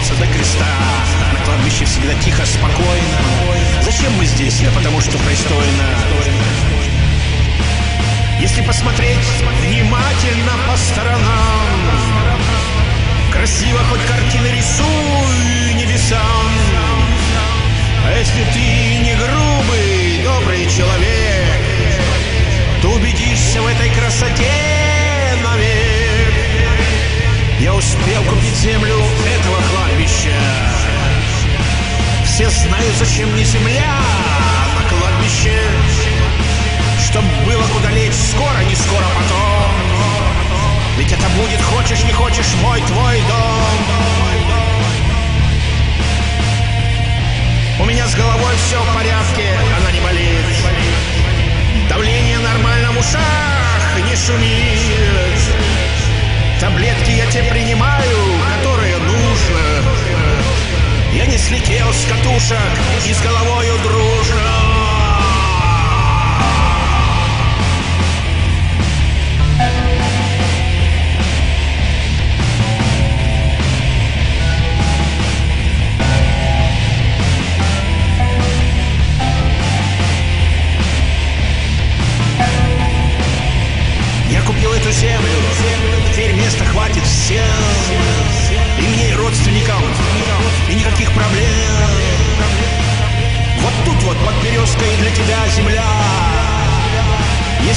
дотрагиваются до креста. А на кладбище всегда тихо, спокойно. Зачем мы здесь? Да потому что пристойно. Если посмотреть внимательно по сторонам, Красиво хоть картины рисуй небесам. А если ты не грубый, добрый человек, То убедишься в этой красоте Успел купить землю этого кладбища. Все знают, зачем мне земля на кладбище. Чтоб было куда лечь скоро, не скоро потом. Ведь это будет, хочешь не хочешь, мой твой дом. У меня с головой все в порядке, она не болит. Давление нормально в ушах, не шумит. Таблетки я тебе принимаю, слетел с катушек и с головою дружно.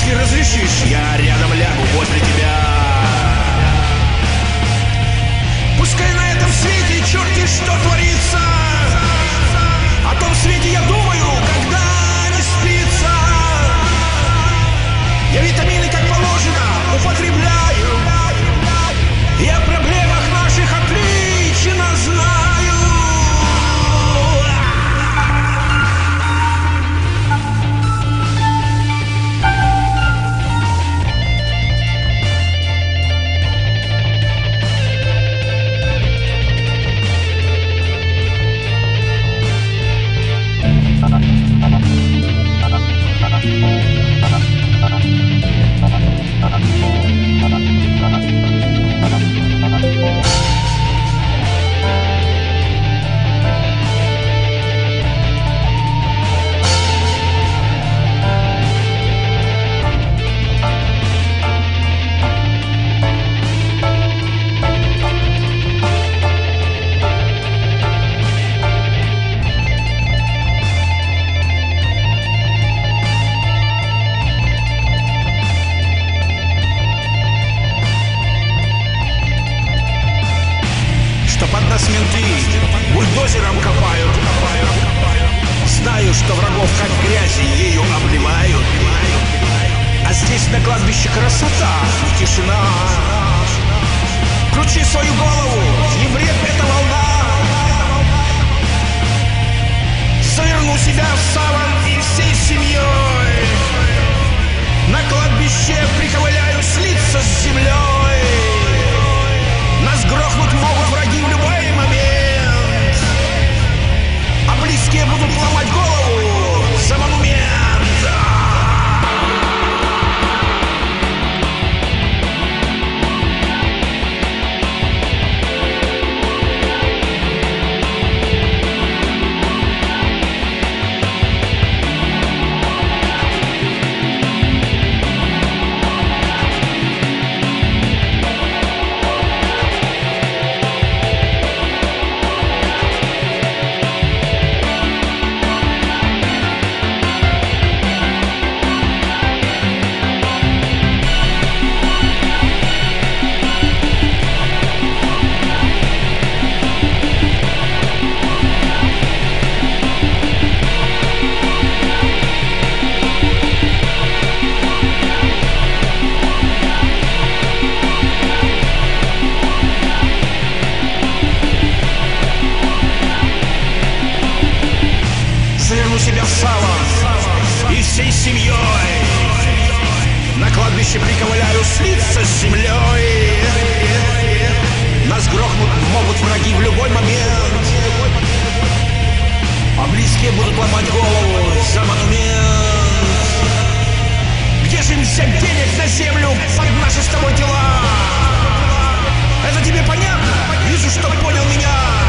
Если разрешишь, я рядом лягу возле тебя. Пускай на нас менты бульдозером копают. Знаю, что врагов как грязи ею обливают. А здесь на кладбище красота и тишина. Включи свою голову, не вред эта волна. Заверну себя в саван и всей семьей. На кладбище приковыляю слиться с землей. Близкие будут Заверну себя в сало и всей семьей. На кладбище приковыляю слиться с землей. Нас грохнут могут враги в любой момент. А близкие будут ломать голову за монумент. Где же им взять денег на землю под наши с тобой дела? Это тебе понятно? Вижу, что понял меня